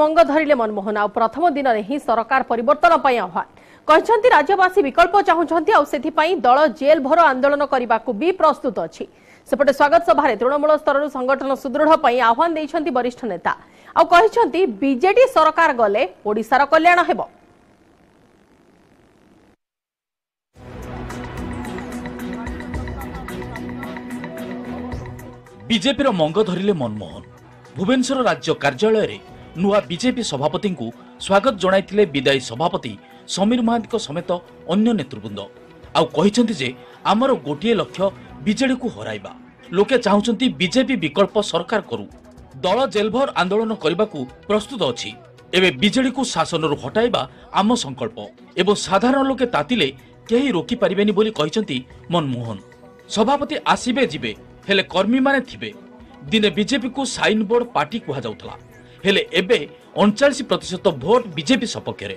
ମଙ୍ଗ ଧରିଲେ ମନମୋହନ। ଆଉ ପ୍ରଥମ ଦିନରେ ହିଁ ସରକାର ପରିବର୍ତ୍ତନ ପାଇଁ ଆହ୍ୱାନ। କହିଛନ୍ତି ରାଜ୍ୟବାସୀ ବିକଳ୍ପ ଚାହୁଁଛନ୍ତି ଆଉ ସେଥିପାଇଁ ଦଳ ଜେଲ୍ ଭର ଆନ୍ଦୋଳନ କରିବାକୁ ବି ପ୍ରସ୍ତୁତ ଅଛି। ସେପଟେ ସ୍ୱାଗତ ସଭାରେ ତୃଣମୂଳ ସ୍ତରରୁ ସଂଗଠନ ସୁଦୃଢ଼ ପାଇଁ ଆହ୍ୱାନ ଦେଇଛନ୍ତି ବରିଷ୍ଠ ନେତା। ଆଉ କହିଛନ୍ତି ବିଜେଡି ସରକାର ଗଲେ ଓଡ଼ିଶାର କଲ୍ୟାଣ ହେବ। ବିଜେପିର ମଙ୍ଗ ଧରିଲେ ମନମୋହନ। ଭୁବନେଶ୍ୱର ରାଜ୍ୟ କାର୍ଯ୍ୟାଳୟରେ ନୂଆ ବିଜେପି ସଭାପତିଙ୍କୁ ସ୍ୱାଗତ ଜଣାଇଥିଲେ ବିଦାୟୀ ସଭାପତି ସମୀର ମହାନ୍ତିଙ୍କ ସମେତ ଅନ୍ୟ ନେତୃବୃନ୍ଦ। ଆଉ କହିଛନ୍ତି ଯେ ଆମର ଗୋଟିଏ ଲକ୍ଷ୍ୟ ବିଜେଡିକୁ ହରାଇବା। ଲୋକେ ଚାହୁଁଛନ୍ତି ବିଜେପି ବିକଳ୍ପ ସରକାର କରୁ। ଦଳ ଜେଲଭର ଆନ୍ଦୋଳନ କରିବାକୁ ପ୍ରସ୍ତୁତ ଅଛି। ଏବେ ବିଜେଡିକୁ ଶାସନରୁ ହଟାଇବା ଆମ ସଂକଳ୍ପ। ଏବଂ ସାଧାରଣ ଲୋକେ ତାତିଲେ କେହି ରୋକିପାରିବେନି ବୋଲି କହିଛନ୍ତି ମନମୋହନ। ସଭାପତି ଆସିବେ ଯିବେ ହେଲେ କର୍ମୀମାନେ ଥିବେ। ଦିନେ ବିଜେପିକୁ ସାଇନ ବୋର୍ଡ ପାର୍ଟି କୁହାଯାଉଥିଲା। ହେଲେ ଏବେ ଅଣଚାଳିଶ ପ୍ରତିଶତ ଭୋଟ ବିଜେପି ସପକ୍ଷରେ।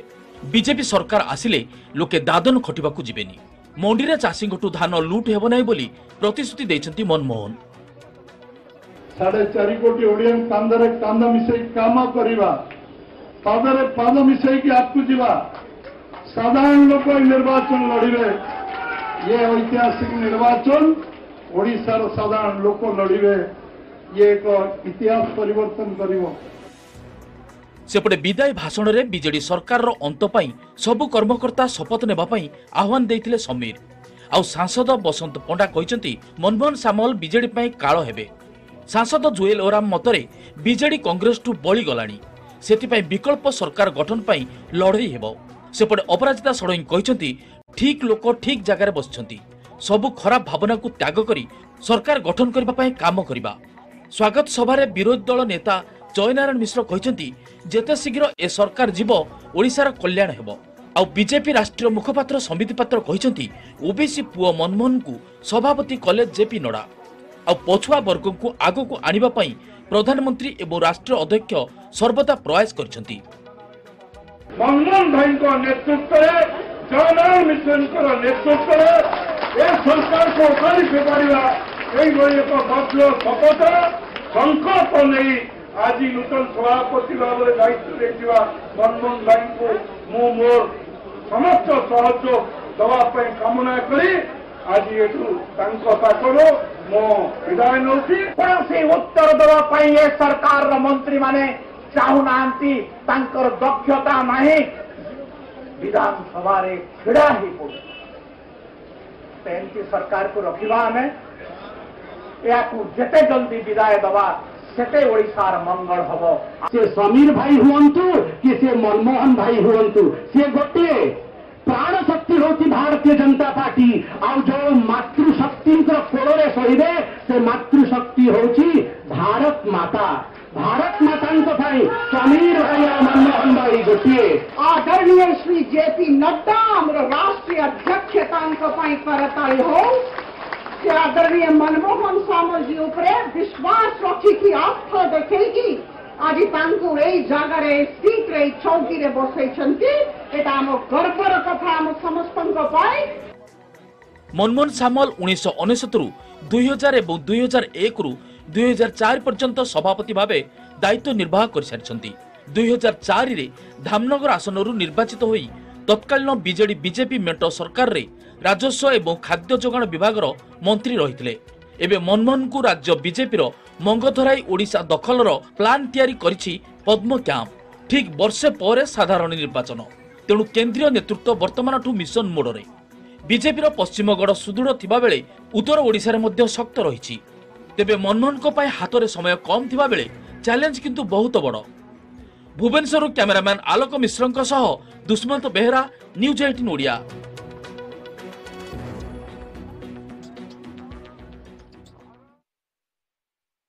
ବିଜେପି ସରକାର ଆସିଲେ ଲୋକେ ଦାଦନ ଖଟିବାକୁ ଯିବେନି। ମଣ୍ଡିରେ ଚାଷୀଙ୍କଠୁ ଧାନ ଲୁଟ୍ ହେବ ନାହିଁ ବୋଲି ପ୍ରତିଶ୍ରୁତି ଦେଇଛନ୍ତି ମନମୋହନ। ସାଢେ ଚାରି କୋଟି ଓଡ଼ିଆଙ୍କ କାନ୍ଧରେ କାନ୍ଧ ମିଶେଇ କାମ କରିବା ପାଦରେ ପାଦ ମିଶେଇକି ଆଗକୁ ଯିବା ସାଧାରଣ ଲୋକ ଏହି ନିର୍ବାଚନ ଲଢିବେ ଇଏ ଐତିହାସିକ ନିର୍ବାଚନ ଓଡ଼ିଶାର ସାଧାରଣ ଲୋକ ଲଢିବେ ଇଏ ଏକ ଇତିହାସ ପରିବର୍ତ୍ତନ କରିବ। ସେପଟେ ବିଦାୟ ଭାଷଣରେ ବିଜେଡି ସରକାରର ଅନ୍ତ ପାଇଁ ସବୁ କର୍ମକର୍ତ୍ତା ଶପଥ ନେବା ପାଇଁ ଆହ୍ୱାନ ଦେଇଥିଲେ ସମୀର। ଆଉ ସାଂସଦ ବସନ୍ତ ପଣ୍ଡା କହିଛନ୍ତି ମନମୋହନ ସାମଲ ବିଜେଡି ପାଇଁ କାଳ ହେବେ। ସାଂସଦ ଜୁଏଲ ଓରାମ ମତରେ ବିଜେଡି କଂଗ୍ରେସଠୁ ବଳିଗଲାଣି ସେଥିପାଇଁ ବିକଳ୍ପ ସରକାର ଗଠନ ପାଇଁ ଲଢ଼େଇ ହେବ। ସେପଟେ ଅପରାଜିତା ଷଡ଼ଙ୍ଗୀ କହିଛନ୍ତି ଠିକ୍ ଲୋକ ଠିକ୍ ଜାଗାରେ ବସିଛନ୍ତି। ସବୁ ଖରାପ ଭାବନାକୁ ତ୍ୟାଗ କରି ସରକାର ଗଠନ କରିବା ପାଇଁ କାମ କରିବା। ସ୍ୱାଗତ ସଭାରେ ବିରୋଧୀ ଦଳ ନେତା ଜୟନାରାୟଣ ମିଶ୍ର କହିଛନ୍ତି ଯେତେ ଶୀଘ୍ର ଏ ସରକାର ଯିବ ଓଡ଼ିଶାର କଲ୍ୟାଣ ହେବ। ଆଉ ବିଜେପି ରାଷ୍ଟ୍ରୀୟ ମୁଖପାତ୍ର ସମିତି ପାତ୍ର କହିଛନ୍ତି ଓବିସି ପୁଅ ମନମୋହନଙ୍କୁ ସଭାପତି କଲେ ଜେପି ନଡ୍ଡା। ଆଉ ପଛୁଆ ବର୍ଗଙ୍କୁ ଆଗକୁ ଆଣିବା ପାଇଁ ପ୍ରଧାନମନ୍ତ୍ରୀ ଏବଂ ରାଷ୍ଟ୍ରୀୟ ଅଧ୍ୟକ୍ଷ ସର୍ବଦା ପ୍ରୟାସ କରିଛନ୍ତି। ମନମୋହନ ଭାଇଙ୍କ ନେତୃତ୍ୱରେ ଜଗନ୍ନାଥ ମିଶ୍ରଙ୍କର ନେତୃତ୍ୱରେ ଏ ସରକାରକୁ ଅକାଳି ଫେପାରିବା ଏଇଭଳି ଏକ ଶପଥ ସଂକଳ୍ପ ନେଇ आज नूतन सभापति भाव में दायित्व देखा मनमोहन भाई को मु मोर समस्त सहयोग देवाई कामना कर। आज शासन मो विदाय नौसी कौन उत्तर देवाई ये सरकार मंत्री मैंने चाहूना दक्षता नहीं विधानसभा ढड़ा ही पड़े तो एमती सरकार को रखा आम या जल्दी विदाय दवा সেটাই ওড়িশার মঙ্গল হব। সে সমীর ভাই হুয়ন্তু কি সে মনমোহন ভাই হুয়ন্তু? সে গোটে প্রাণ শক্তি হচ্ছে ভারতীয় জনতা পার্টি। আউ যে মাতৃশক্তি কোলরে সহিবে সে মাতৃশক্তি হচ্ছে ভারত মাতা। ভারত মাতা ভাই সমীর ভাই और मनमोहन भाई गोटे आदरणीय श्री जेपी नड्डा आम राष्ट्रीय अध्यक्ष तांको पाई करताली हो से आदरणीय मनमोहन स्वामीजी उपरे विश्वास रखिकी आस्था আজ आज এই জায়গার এই সিট এই চৌকি বসাইছন্তি। এটা আমার গর্বর কথা, আম সমস্ত মনমোহন সামল উনিশশো অনেশতরু দুই হাজার এবং দুই হাজার একরু দুই হাজার চারি পর্যন্ত সভাপতি ভাবে দায়িত্ব নির্বাহ করে সারি দুই হাজার চারিরে ধামনগর আসনরু নির্বাচিত হয়ে তৎকালীন বিজেডি, বিজেপি মেট সরকারে ରାଜସ୍ୱ ଏବଂ ଖାଦ୍ୟ ଯୋଗାଣ ବିଭାଗର ମନ୍ତ୍ରୀ ରହିଥିଲେ। ଏବେ ମନମୋହନଙ୍କୁ ରାଜ୍ୟ ବିଜେପିର ମଙ୍ଗଧରାଇ ଓଡ଼ିଶା ଦଖଲର ପ୍ଲାନ୍ ତିଆରି କରିଛି ପଦ୍ମ କ୍ୟାମ୍ପ। ଠିକ୍ ବର୍ଷେ ପରେ ସାଧାରଣ ନିର୍ବାଚନ। ତେଣୁ କେନ୍ଦ୍ରୀୟ ନେତୃତ୍ୱ ବର୍ତ୍ତମାନଠୁ ମିଶନ ମୋଡରେ। ବିଜେପିର ପଶ୍ଚିମଗଡ଼ ସୁଦୃଢ଼ ଥିବାବେଳେ ଉତ୍ତର ଓଡ଼ିଶାରେ ମଧ୍ୟ ଶକ୍ତ ରହିଛି। ତେବେ ମନମୋହନଙ୍କ ପାଇଁ ହାତରେ ସମୟ କମ୍ ଥିବାବେଳେ ଚ୍ୟାଲେଞ୍ଜ କିନ୍ତୁ ବହୁତ ବଡ଼। ଭୁବନେଶ୍ୱରରୁ କ୍ୟାମେରାମ୍ୟାନ୍ ଆଲୋକ ମିଶ୍ରଙ୍କ ସହ ଦୁଷ୍ମନ୍ତ ବେହେରା ନ୍ୟୁଜ୍ ଏଇଟିନ୍ ଓଡ଼ିଆ।